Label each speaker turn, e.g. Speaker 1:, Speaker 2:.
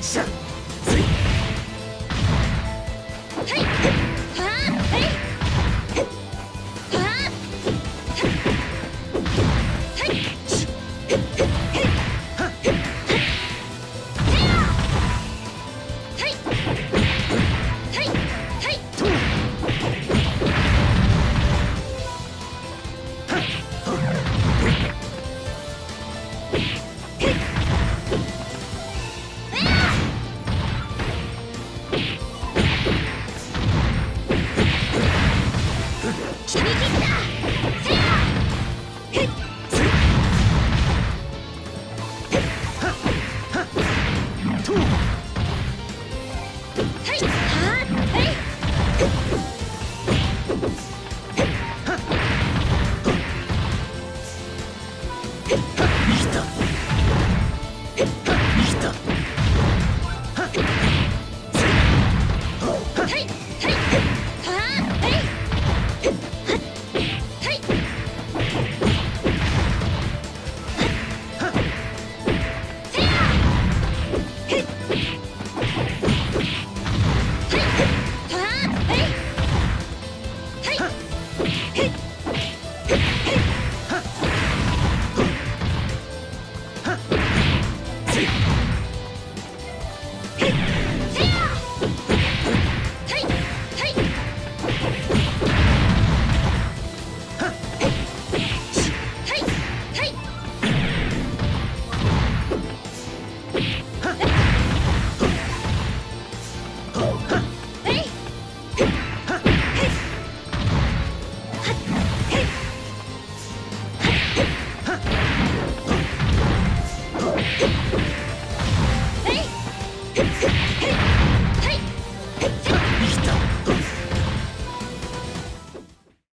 Speaker 1: Huh!
Speaker 2: 決め切った
Speaker 3: はい